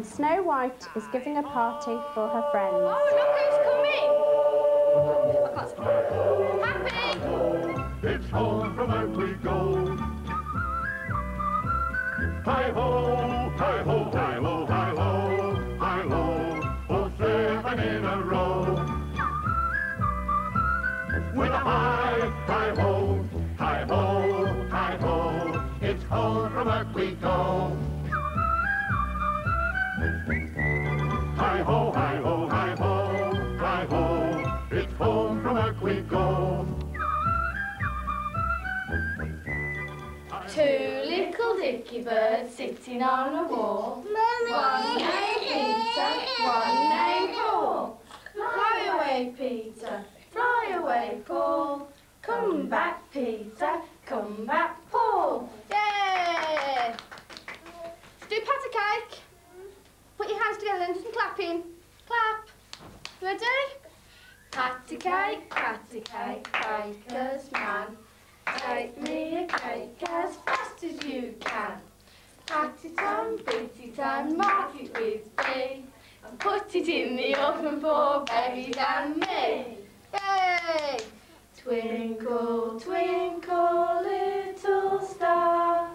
Christmas Eve, and Snow White is giving a party for her friends. Oh, look who's coming! Happy! It's home from earth we go. Hi ho, hi ho, hi ho, hi ho, hi ho, for seven in a row. With a hi, hi ho, hi ho, hi ho, it's home from earth we go. We go. Two little dicky birds sitting on a wall. One named Peter, one named Paul. Fly away, Peter, fly away, Paul. Come back, Peter, come back, Paul. Yay! Do patty cake. Put your hands together and do some clapping. Clap. Ready? Cake, patty cake, baker's man. Take me a cake as fast as you can. Pat it on, beat it and mark it with B. And put it in the oven for baby and me. Yay! Twinkle, twinkle, little star,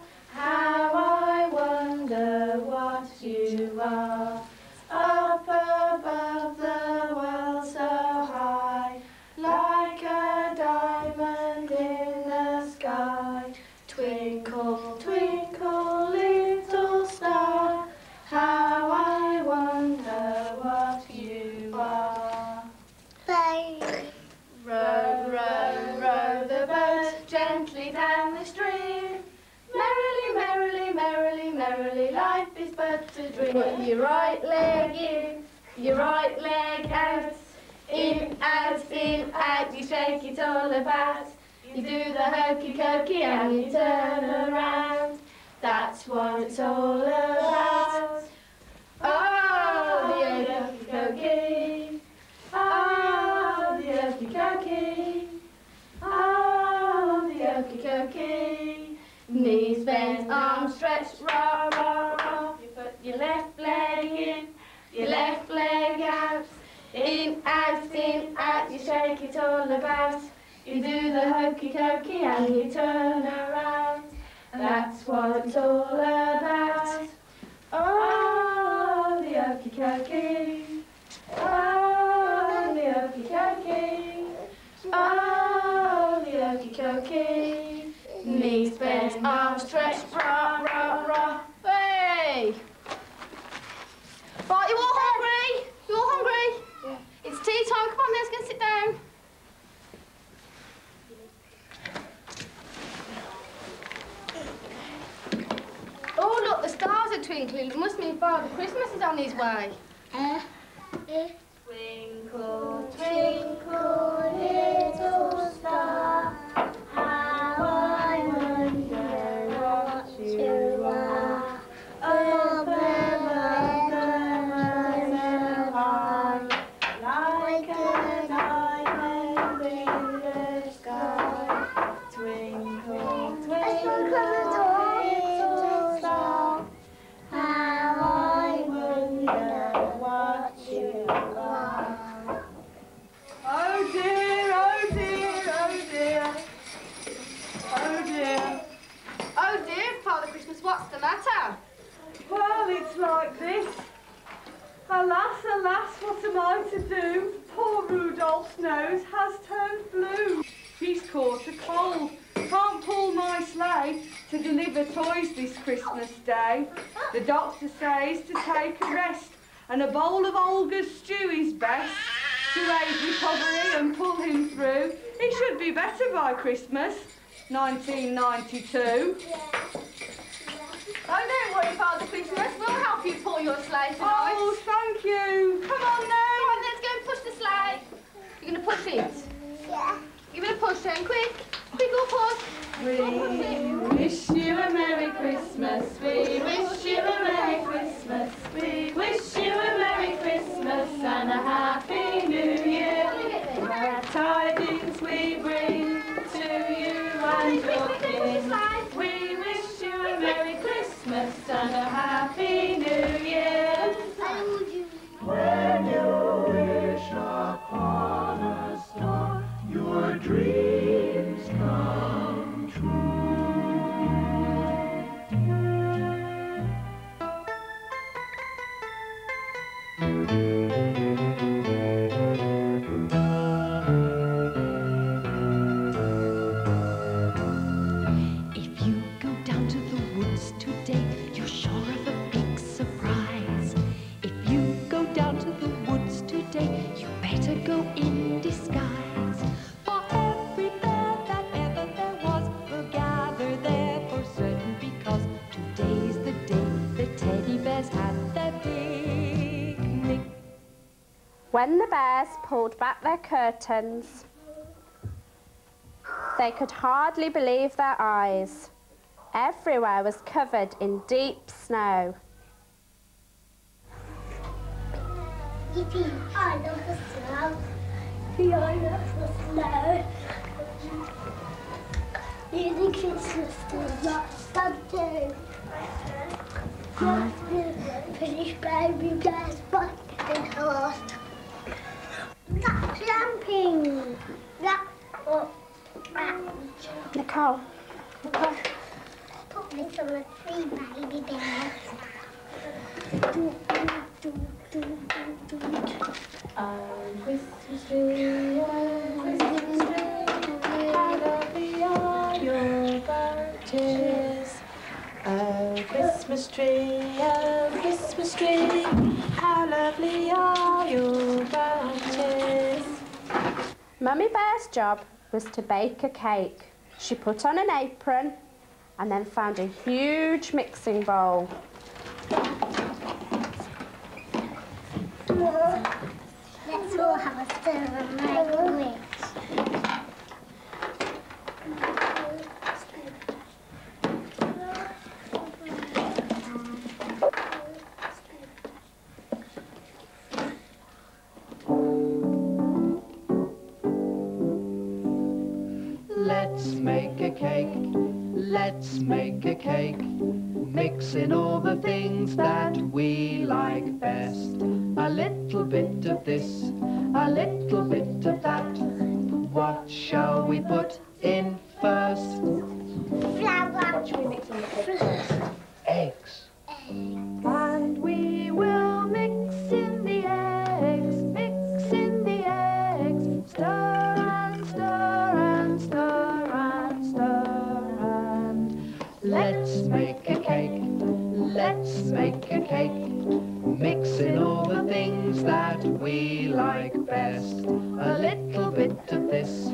about. You do the hokey cokey and you turn around. That's what it's all about. Oh, the hokey cokey. Oh, the hokey cokey. Oh, the hokey cokey. Knees bent, arms stretched, rah, rah, rah. Hey! Right, you all hungry? You all hungry? It's tea time. Come on, let's go sit down. Oh, look, the It must mean Father Christmas is on his way. Twinkle, Christmas, 1992. Oh, don't worry, Father Christmas. We'll help you pull your sleigh tonight. Oh, thank you. Come on Come then. on, let's go and push the sleigh. You're going to push it? Yeah. Give it a push then, quick. Quick, go push. We wish you a Merry Christmas. We wish you a Merry Christmas. We wish you a Merry Christmas and a Happy When the bears pulled back their curtains, they could hardly believe their eyes. Everywhere was covered in deep snow. Yippee, I love the snow. I love the snow. Using Christmas does not stop too. Just British baby bears back in horse. That's jumping. That, oh, that. Nicole, Put this on the tree, baby bear. Do, do, do, do, do, do. Oh, Christmas tree, oh, Christmas tree, how lovely are your branches. Oh, Christmas tree, oh, Christmas tree, how lovely are your branches. Mummy Bear's job was to bake a cake. She put on an apron and then found a huge mixing bowl. Let's all have a stir and make Let's make a cake, let's make a cake, mixing all the things that we like best. A little bit of this, a little bit of that. What shall we put A little bit of this,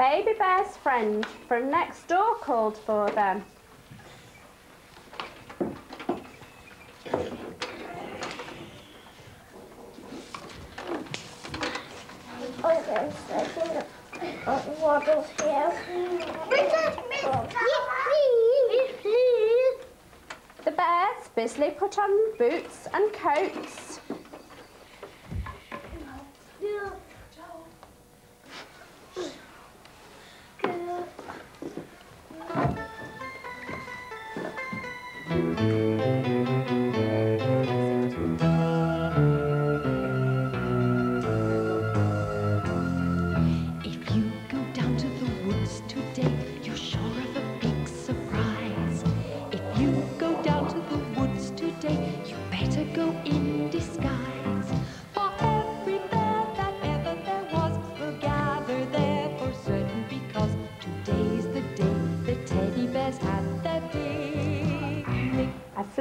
Baby Bear's friend from next door called for them. The bears busily put on boots and coats.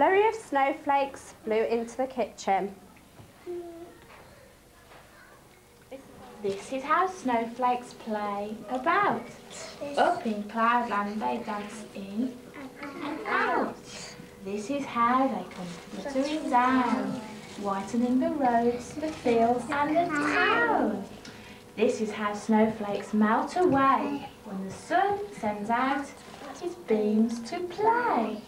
Flurry of snowflakes flew into the kitchen. This is how snowflakes play about. Up in cloudland they dance in and out. This is how they come fluttering down, whitening the roads, the fields and the town. This is how snowflakes melt away when the sun sends out his beams to play.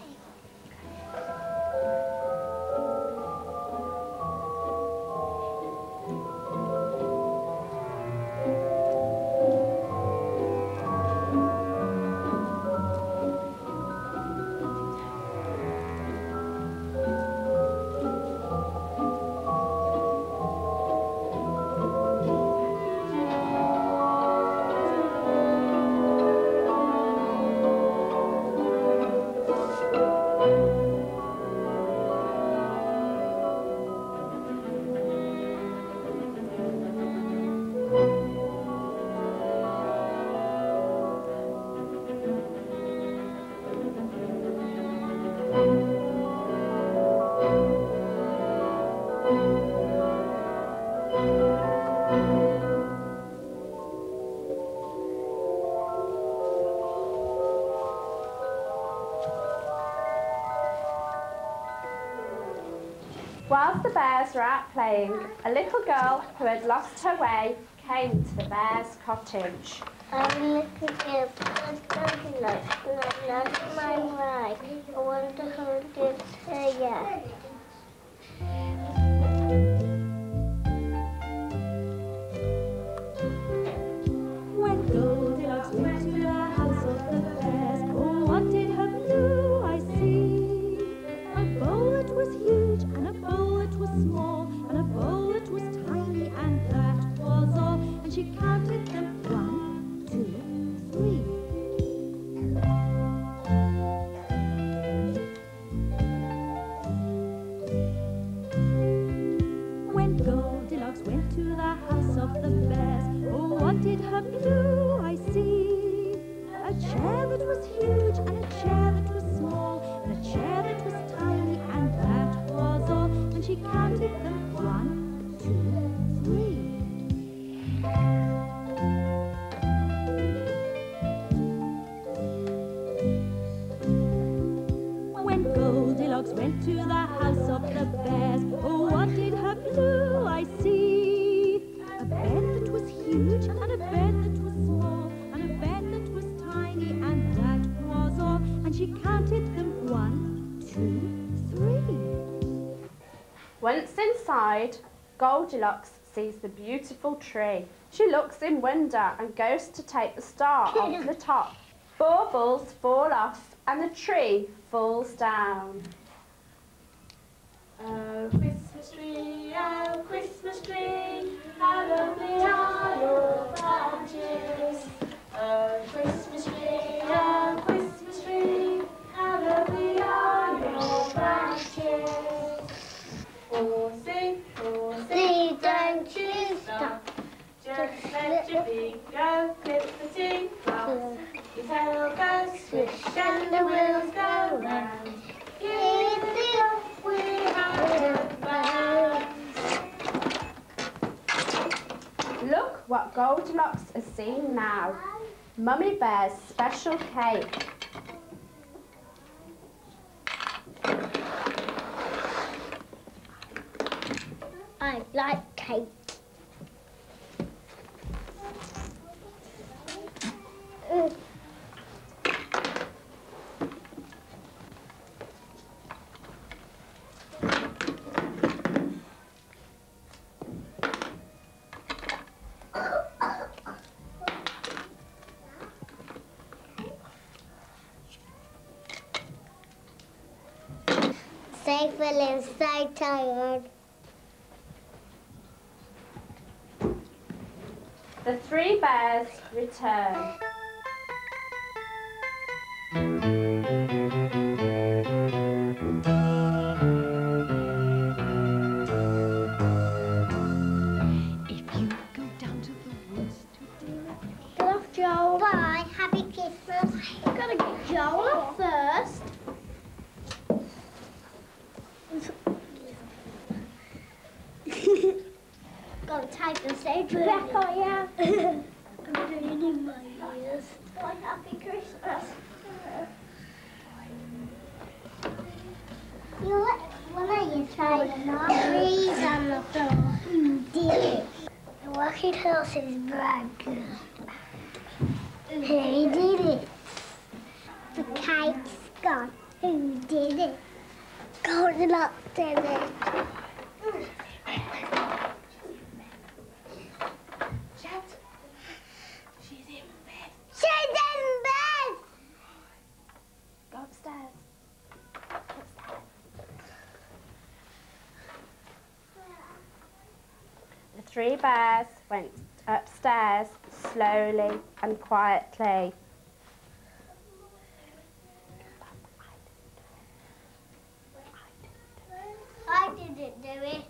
Bears were out playing, a little girl who had lost her way came to the bear's cottage. I'm I lost my way. I she counted them inside, Goldilocks sees the beautiful tree. She looks in wonder and goes to take the star off the top. Baubles fall off and the tree falls down. Oh, Christmas tree, oh, Christmas tree, how lovely are your branches. Oh, Christmas tree, just let your feet go, clip the tingles. Your tail goes swish and the wheels go round. Give up, we have bound. Look what Goldilocks has seen now. Mummy Bear's special cake. I like cake. Is so tired. The three bears return. Pete Hills is very good. Who did it? The cake's gone. Who did it? Golden up did it. three bars went upstairs slowly and quietly. I didn't do it.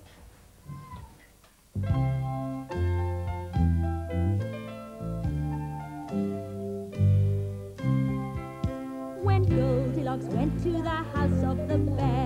When Goldilocks went to the house of the bear,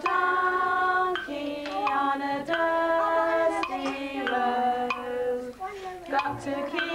donkey on a dusty road. Got to keep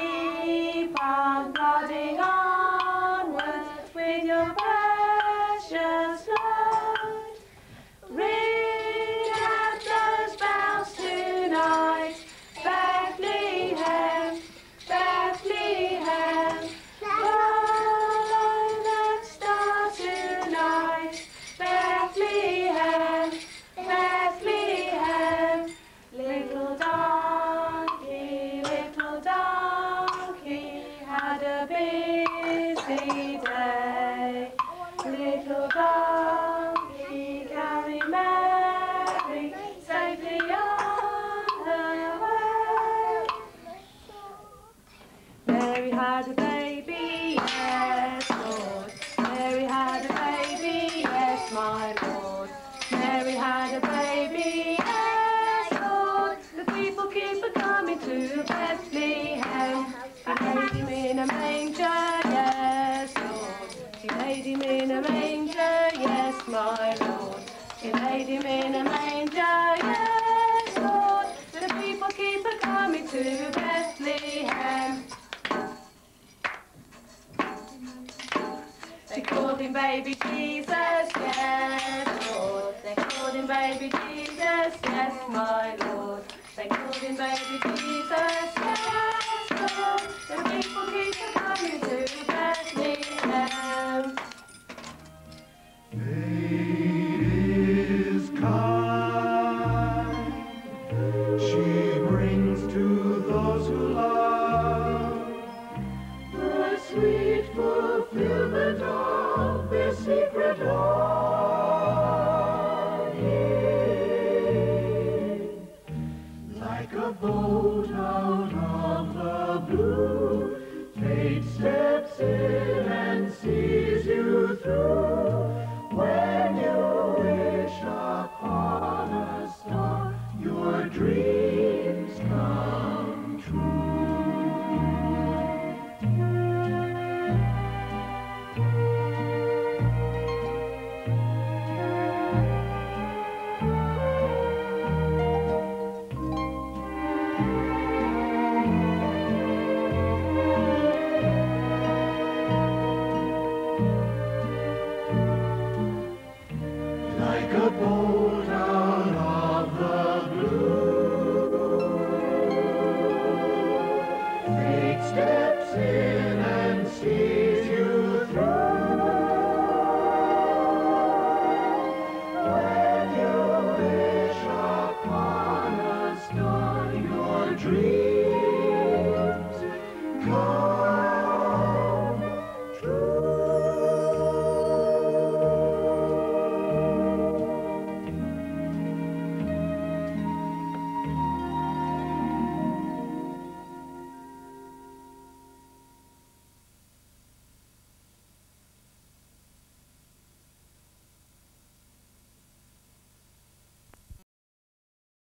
They called him baby Jesus, yes, Lord. They called him baby Jesus, yes, my Lord. They called him baby Jesus, yes, Lord. The people keep coming to bed. Ooh. steps in.